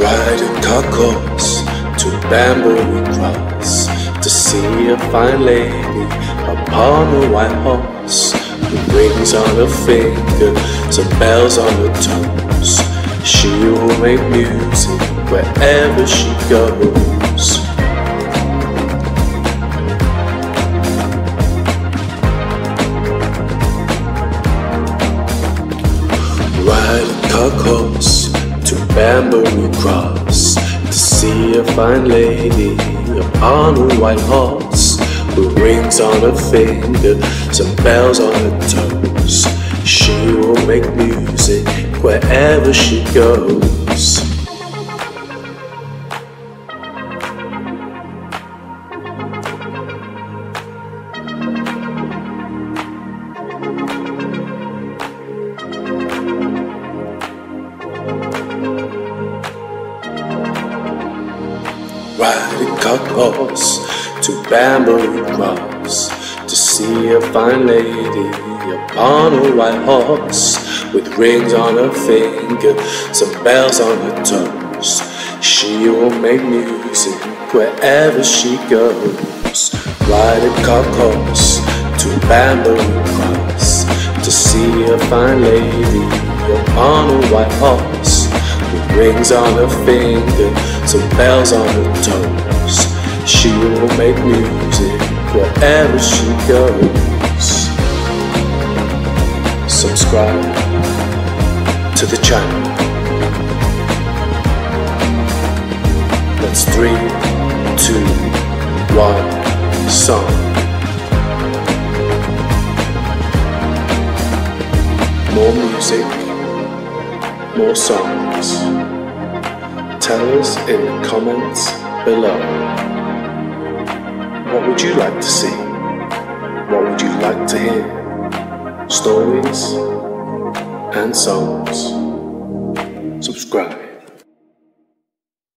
Riding cockhorse to Banbury Cross to see a fine lady upon a white horse with rings on her finger, some bells on her toes. She will make music wherever she goes. Riding cockhorse to Banbury Cross to see a fine lady upon a white horse with rings on her finger, some bells on her toes. She will make music wherever she goes. Riding cockhorse to Banbury Cross to see a fine lady upon a white horse with rings on her finger, some bells on her toes. She will make music wherever she goes. Ride Riding cockhorse to Banbury Cross to see a fine lady upon a white horse with rings on her finger, some bells on her toes. She will make music wherever she goes. Subscribe to the channel. That's three, two, one, song. More music more songs? Tell us in the comments below. What would you like to see? What would you like to hear? Stories and songs. Subscribe.